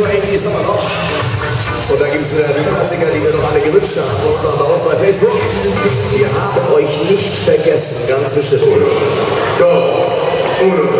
einiges haben wir noch. Und da gibt es wieder die Klassiker, die wir noch alle gewünscht haben. Und zwar bei uns bei Facebook. Wir haben euch nicht vergessen, ganz bestimmt. Go! uno.